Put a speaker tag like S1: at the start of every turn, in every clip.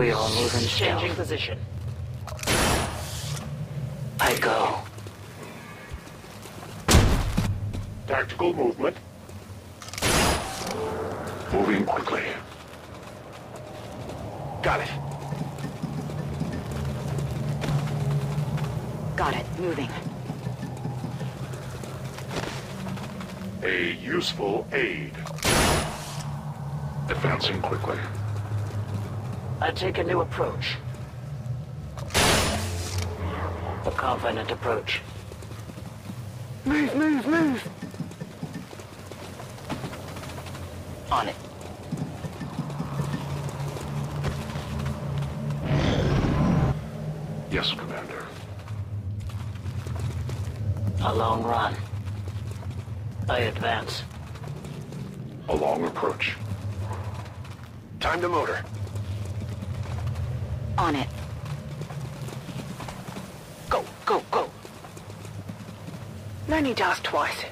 S1: We are moving
S2: Changing
S1: stealth.
S2: position.
S1: I go.
S3: Tactical movement. Moving quickly.
S2: Got it.
S4: Got it. Moving.
S3: A useful aid. Advancing quickly.
S1: I take a new approach. A confident approach.
S2: Move, move, move.
S1: On it.
S3: Yes, Commander.
S1: A long run. I advance.
S3: A long approach.
S2: Time to motor.
S4: On it.
S2: Go, go, go. No need to ask twice.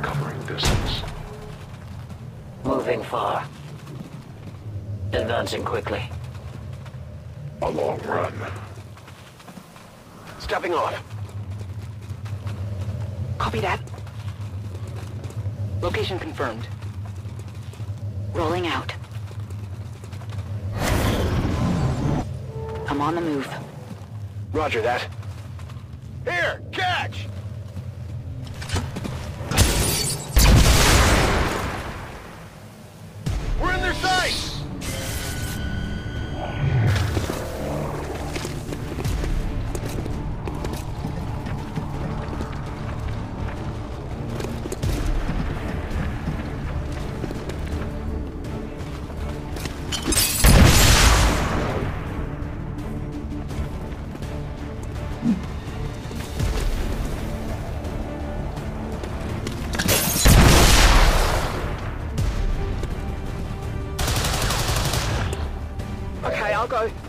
S3: Covering distance.
S1: Moving far. Advancing quickly.
S3: A long run.
S2: Stepping off. Copy that. Location confirmed.
S4: Rolling out. I'm on the move.
S2: Roger that. Here, catch! Okay, I'll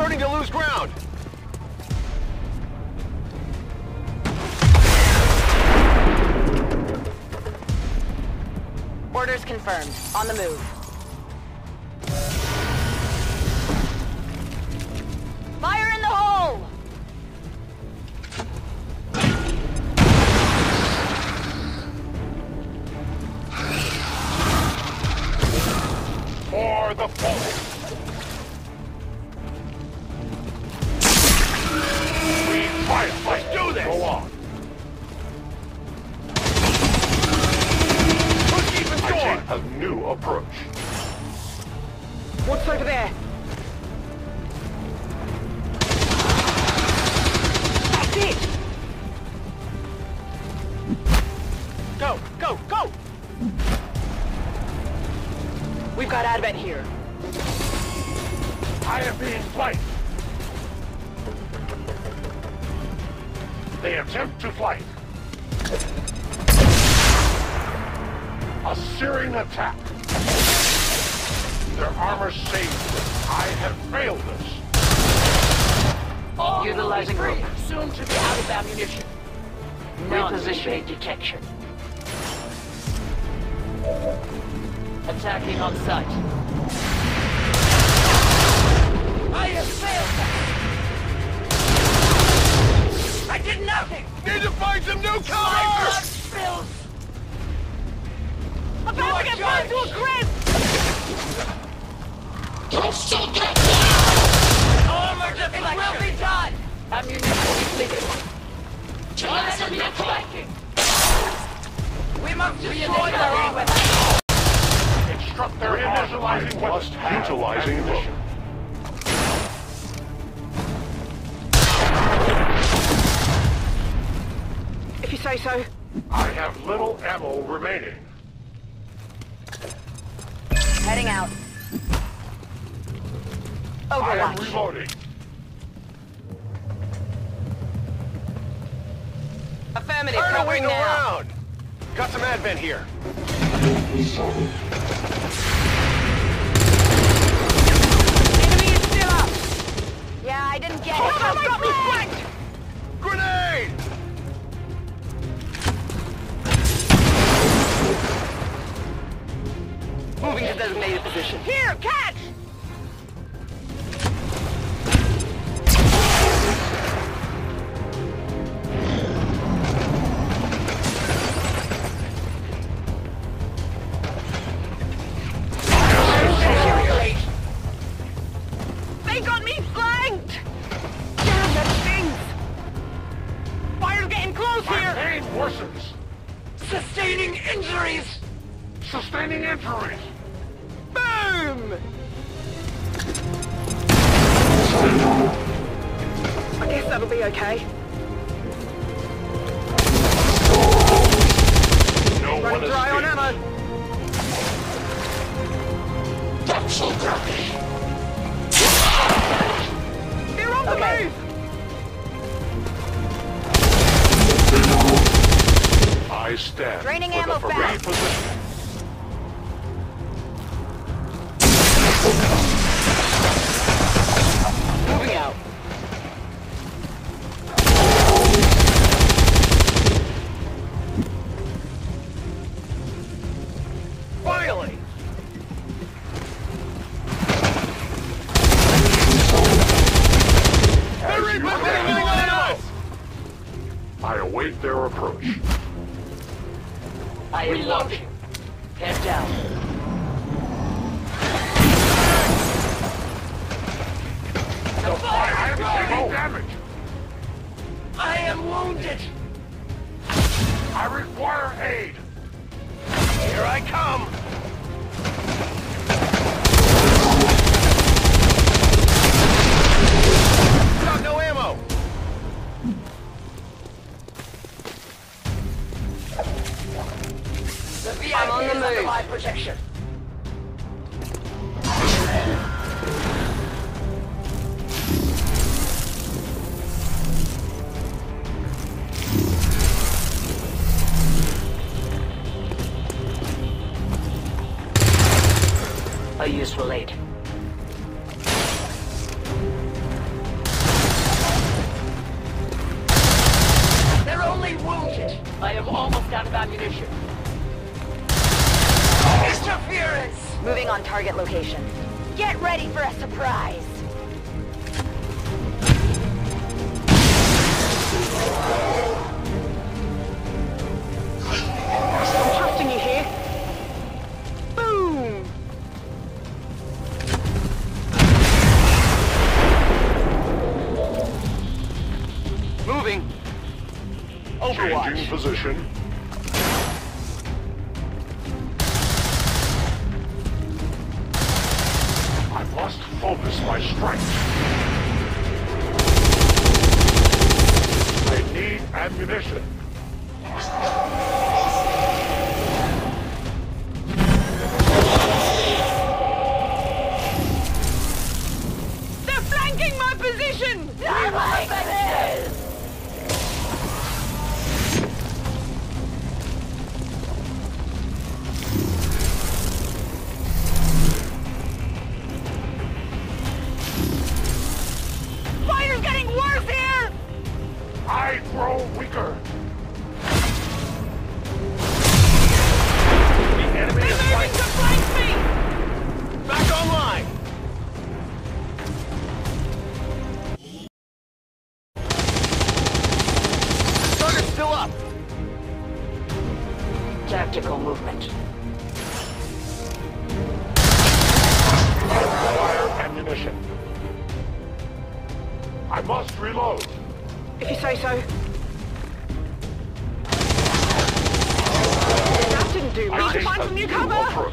S2: starting to lose ground.
S4: Orders confirmed. On the move. Fire in the hole!
S3: For the foe. Searing attack. Their armor saved them. I have failed us.
S1: Utilizing rope.
S2: Soon to be out of ammunition.
S1: Repositioning detection. Attacking on sight.
S2: Must destroy their armor!
S3: Instruct their must utilizing.
S5: If you say so.
S3: I have little ammo remaining.
S4: Heading out.
S3: I am reloading.
S5: Affirmative.
S2: Turn
S5: Covering
S2: wing
S5: now.
S2: around! Got some advent here.
S5: Enemy is still up.
S4: Yeah, I didn't get
S5: Cover,
S4: it.
S5: got me flanked.
S2: Grenade!
S5: Moving to designated position. Here, catch!
S3: Worsens.
S2: Sustaining injuries!
S3: Sustaining injuries.
S5: Boom! I guess that'll be okay.
S3: No one
S5: Running dry
S4: Draining ammo back.
S1: Protection. A useful aid. They're only wounded. I am almost out of ammunition.
S2: Interference!
S4: Moving on target location. Get ready for a surprise.
S3: Focus my strength. I need ammunition.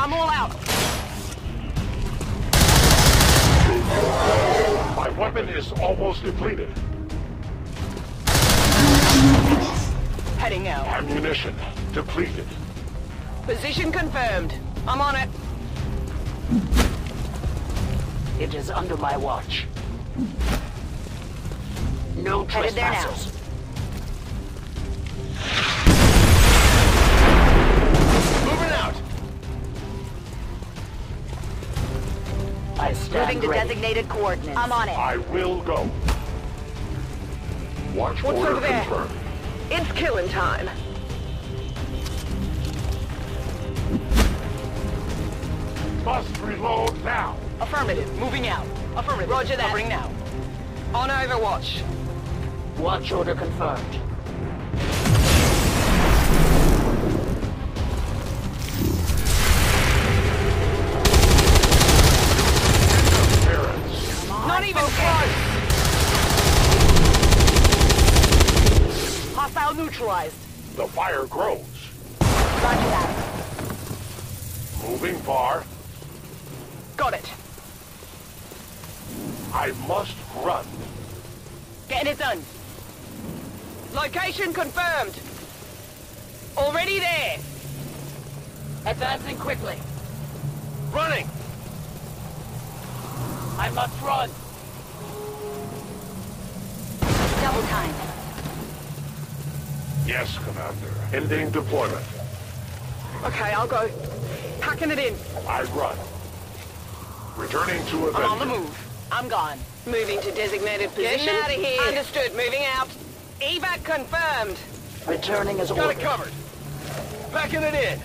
S5: I'm all out.
S3: My weapon is almost depleted.
S5: Heading out.
S3: Ammunition depleted.
S5: Position confirmed. I'm on it.
S1: It is under my watch. No
S4: Headed
S1: trespassers.
S2: Moving
S4: to
S1: ready.
S4: designated coordinates. I'm on it.
S3: I will go. Watch
S5: What's
S3: order
S5: over there?
S3: confirmed.
S5: It's killing time.
S3: Must reload now.
S5: Affirmative. Moving out. Affirmative. Roger that. Covering now. On Overwatch.
S1: Watch order confirmed.
S5: Neutralized.
S3: The fire grows.
S4: Roger that.
S3: Moving far.
S5: Got it.
S3: I must run.
S5: Getting it done. Location confirmed. Already there.
S1: Advancing quickly.
S2: Running.
S1: I must run.
S4: Double time.
S3: Yes, Commander. Ending deployment.
S5: Okay, I'll go. Packing it in.
S3: I run. Returning to Avenger.
S5: I'm on the move. I'm gone. Moving to designated position. Getting out of here. Understood. Moving out. Evac confirmed.
S1: Returning as
S2: Got it covered. Backing it in.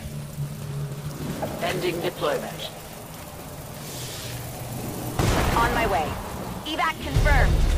S1: Ending deployment.
S4: On my way. Evac confirmed.